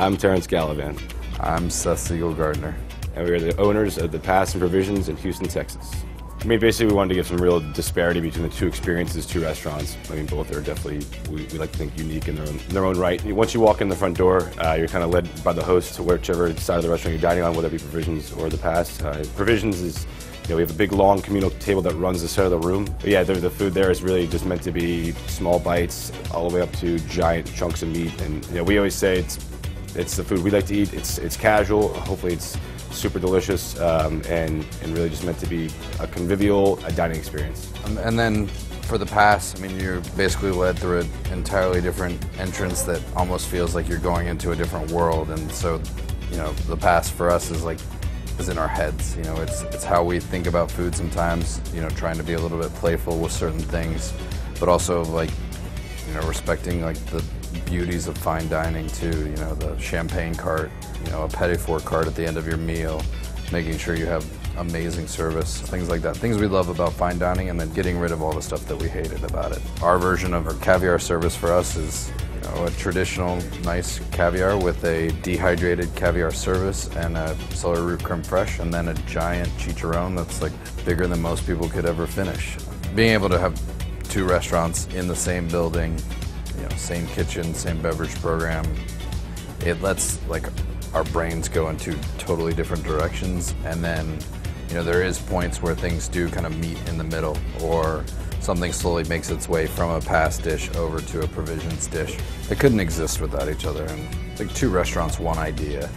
I'm Terrence Gallivan, I'm Seth Siegel Gardner. and we are the owners of the Pass and Provisions in Houston, Texas. I mean, basically, we wanted to give some real disparity between the two experiences, two restaurants. I mean, both are definitely, we, we like to think, unique in their own, in their own right. Once you walk in the front door, uh, you're kind of led by the host to whichever side of the restaurant you're dining on, whether it be Provisions or the Pass. Uh, provisions is, you know, we have a big, long communal table that runs the center of the room. But yeah, the, the food there is really just meant to be small bites, all the way up to giant chunks of meat. And you know, we always say it's it's the food we like to eat. It's it's casual. Hopefully, it's super delicious um, and and really just meant to be a convivial a dining experience. Um, and then for the pass, I mean, you're basically led through an entirely different entrance that almost feels like you're going into a different world. And so, you know, the pass for us is like is in our heads. You know, it's it's how we think about food sometimes. You know, trying to be a little bit playful with certain things, but also like you know respecting like the beauties of fine dining too. You know, the champagne cart, you know, a petit four cart at the end of your meal, making sure you have amazing service, things like that. Things we love about fine dining, and then getting rid of all the stuff that we hated about it. Our version of our caviar service for us is. You know, a traditional nice caviar with a dehydrated caviar service and a celery root creme fraiche, and then a giant chicharron that's like bigger than most people could ever finish. Being able to have two restaurants in the same building, you know, same kitchen, same beverage program. It lets like our brains go into totally different directions, and then you know there is points where things do kind of meet in the middle, or something slowly makes its way from a Pass dish over to a provisions dish. It couldn't exist without each other, and like two restaurants, one idea.